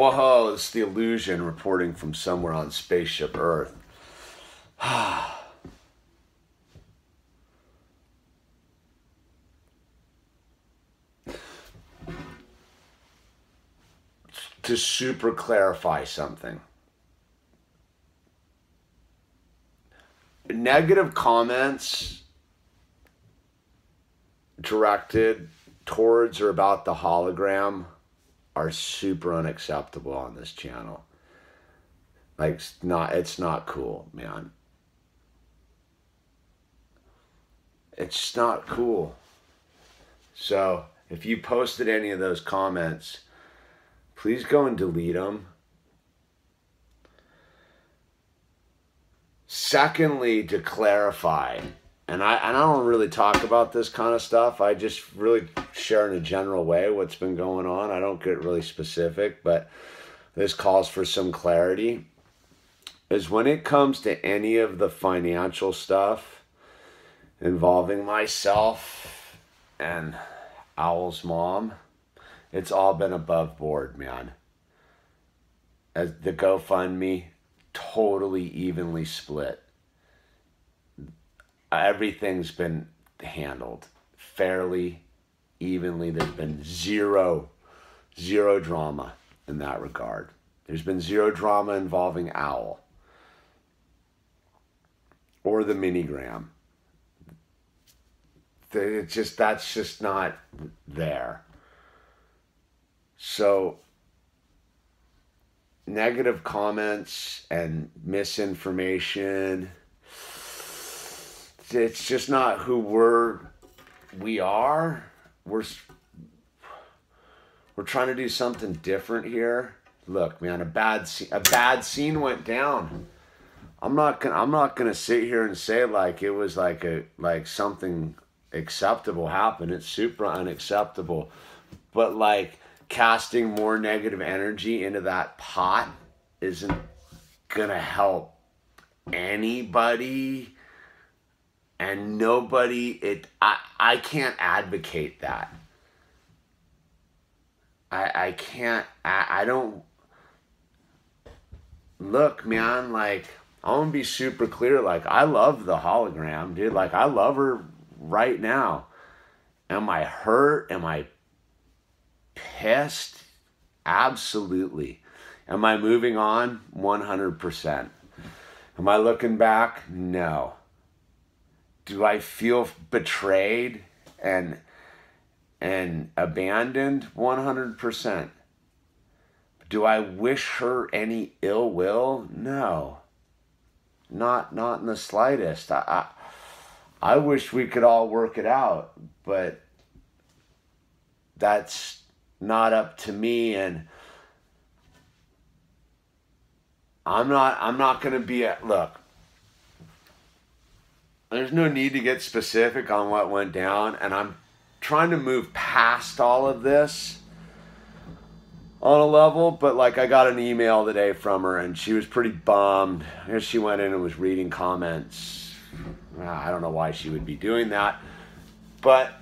Whoa, it's the illusion reporting from somewhere on spaceship Earth. to super clarify something. Negative comments directed towards or about the hologram are super unacceptable on this channel. Like it's not it's not cool, man. It's not cool. So, if you posted any of those comments, please go and delete them. Secondly, to clarify, and I and I don't really talk about this kind of stuff. I just really share in a general way what's been going on. I don't get really specific, but this calls for some clarity. Is when it comes to any of the financial stuff involving myself and Owl's mom, it's all been above board, man. As the GoFundMe totally evenly split everything's been handled fairly evenly. There's been zero, zero drama in that regard. There's been zero drama involving Owl or the minigram. It's just that's just not there. So negative comments and misinformation it's just not who we're we are. We're we're trying to do something different here. Look, man, a bad a bad scene went down. I'm not gonna I'm not gonna sit here and say like it was like a like something acceptable happened. It's super unacceptable. But like casting more negative energy into that pot isn't gonna help anybody and nobody it I, I can't advocate that. I I can't I, I don't look man like I want to be super clear like I love the hologram dude. Like I love her right now. Am I hurt? Am I pissed? Absolutely. Am I moving on? 100% am I looking back? No do I feel betrayed and and abandoned 100%? Do I wish her any ill will? No. Not not in the slightest. I, I I wish we could all work it out, but that's not up to me and I'm not I'm not going to be at look there's no need to get specific on what went down, and I'm trying to move past all of this on a level, but like I got an email today from her and she was pretty bummed. Here she went in and was reading comments. Ah, I don't know why she would be doing that, but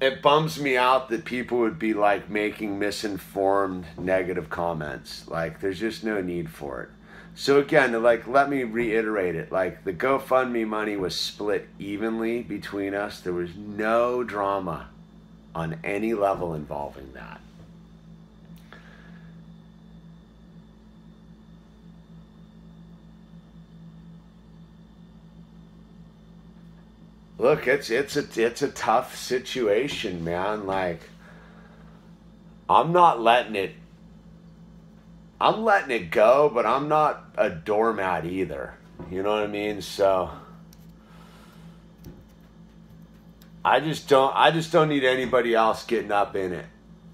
it bums me out that people would be like making misinformed negative comments. Like there's just no need for it. So again, like let me reiterate it. Like the GoFundMe money was split evenly between us. There was no drama on any level involving that. Look, it's it's a it's a tough situation, man. Like I'm not letting it I'm letting it go, but I'm not a doormat either. You know what I mean? So I just don't I just don't need anybody else getting up in it.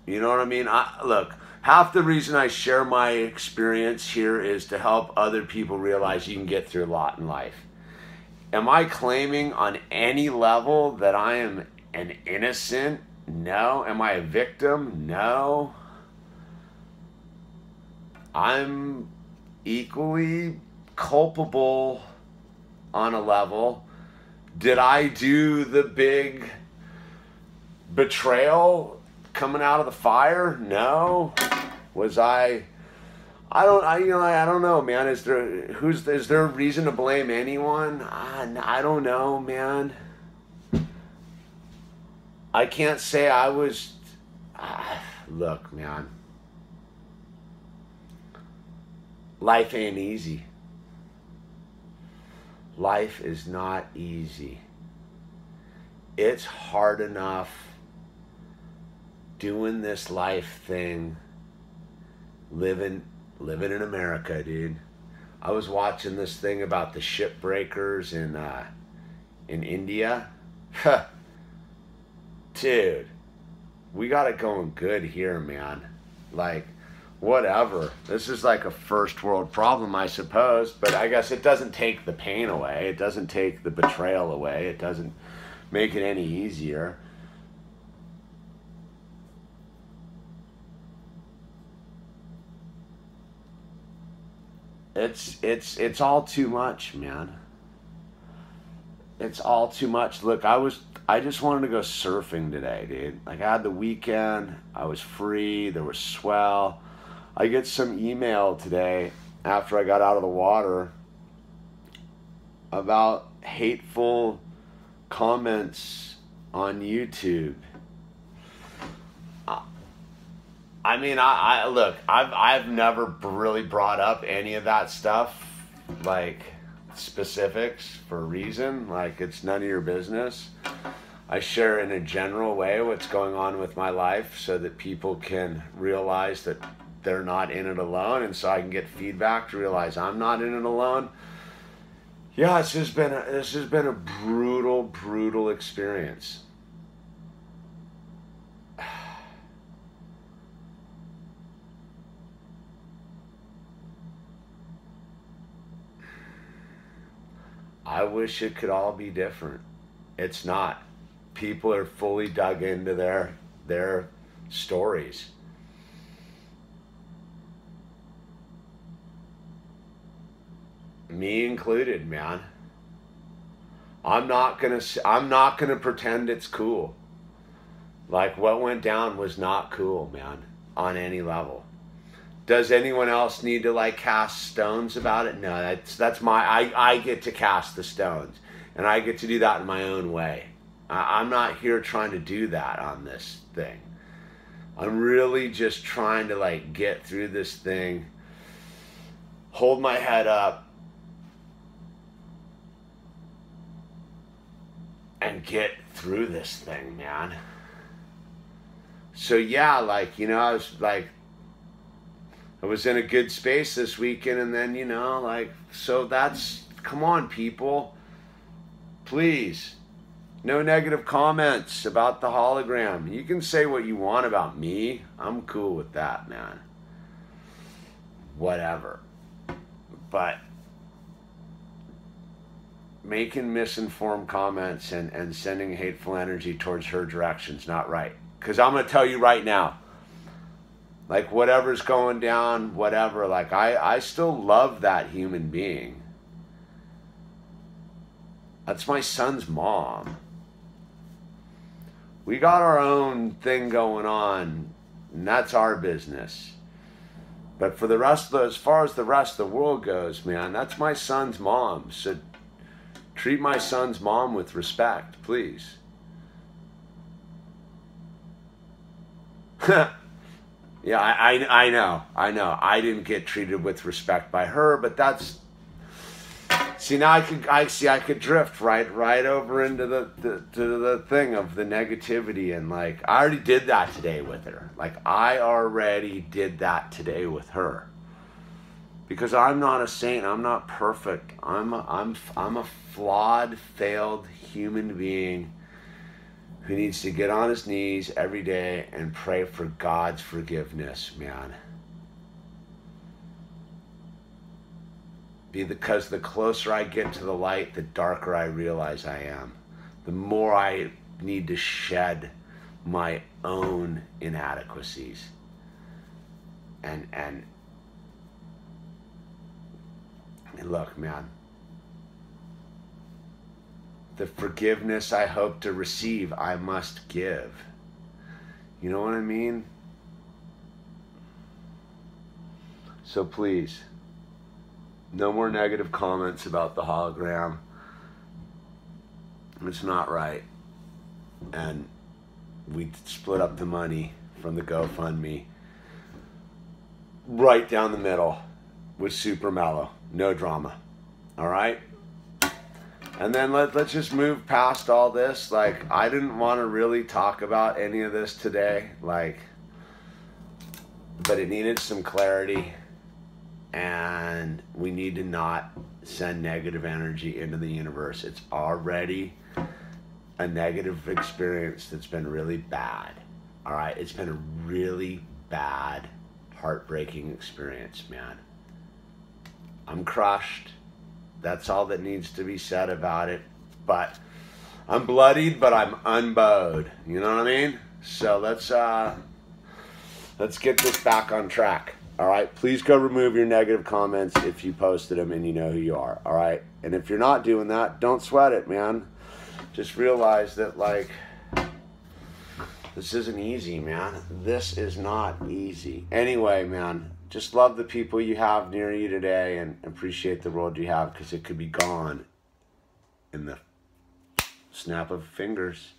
You know what I mean? I look, half the reason I share my experience here is to help other people realize you can get through a lot in life. Am I claiming on any level that I am an innocent? No. Am I a victim? No. I'm equally culpable on a level. Did I do the big betrayal? coming out of the fire? No. Was I? I don't. I you know. I, don't know, man. Is there who's is there a reason to blame anyone? I, I don't know, man. I can't say I was. Uh, look, man. Life ain't easy. Life is not easy. It's hard enough doing this life thing, living living in America, dude. I was watching this thing about the shipbreakers in uh, in India. dude, we got it going good here, man. Like, whatever. This is like a first world problem, I suppose, but I guess it doesn't take the pain away. It doesn't take the betrayal away. It doesn't make it any easier. It's it's it's all too much, man. It's all too much. Look, I was I just wanted to go surfing today, dude. Like I had the weekend, I was free, there was swell. I get some email today after I got out of the water about hateful comments on YouTube. I mean, I, I look, I've I've never really brought up any of that stuff, like specifics for a reason. Like it's none of your business. I share in a general way what's going on with my life so that people can realize that they're not in it alone, and so I can get feedback to realize I'm not in it alone. Yeah, this has been a, this has been a brutal, brutal experience. I wish it could all be different. It's not. People are fully dug into their their stories. Me included, man. I'm not to I'm not to pretend it's cool. Like what went down was not cool, man, on any level does anyone else need to like cast stones about it? No, that's that's my I, I get to cast the stones and I get to do that in my own way. I, I'm not here trying to do that on this thing. I'm really just trying to like get through this thing, hold my head up, and get through this thing, man. So yeah, like, you know, I was like I was in a good space this weekend, and then you know, like, so that's come on, people, please, no negative comments about the hologram. You can say what you want about me. I'm cool with that, man. Whatever, but making misinformed comments and, and sending hateful energy towards her direction is not right. Because I'm going to tell you right now, like whatever's going down whatever like i i still love that human being. That's my son's mom. We got our own thing going on and that's our business. But for the rest of the, as far as the rest of the world goes man that's my son's mom. So treat my son's mom with respect please Yeah, I, I, I know, I know. I didn't get treated with respect by her, but that's see now I could I see I could drift right right over into the, the to the thing of the negativity and like I already did that today with her. Like I already did that today with her. Because I'm not a saint. I'm not perfect. I'm a, I'm I'm a flawed, failed human being who needs to get on his knees every day and pray for God's forgiveness, man. Because the closer I get to the light, the darker I realize I am. The more I need to shed my own inadequacies. And and and look, man, the forgiveness I hope to receive, I must give. You know what I mean? So please, no more negative comments about the hologram. It's not right. And we split up the money from the GoFundMe right down the middle with super mellow. No drama. All right? And then let, let's just move past all this. Like, I didn't want to really talk about any of this today. Like, but it needed some clarity. And we need to not send negative energy into the universe. It's already a negative experience that's been really bad. All right? It's been a really bad, heartbreaking experience, man. I'm crushed. That's all that needs to be said about it. But I'm bloodied, but I'm unbowed. You know what I mean? So let's uh let's get this back on track. All right. Please go remove your negative comments if you posted them and you know who you are. All right. And if you're not doing that, don't sweat it, man. Just realize that like this isn't easy, man. This is not easy. Anyway, man, just love the people you have near you today and appreciate the world you have because it could be gone in the snap of fingers.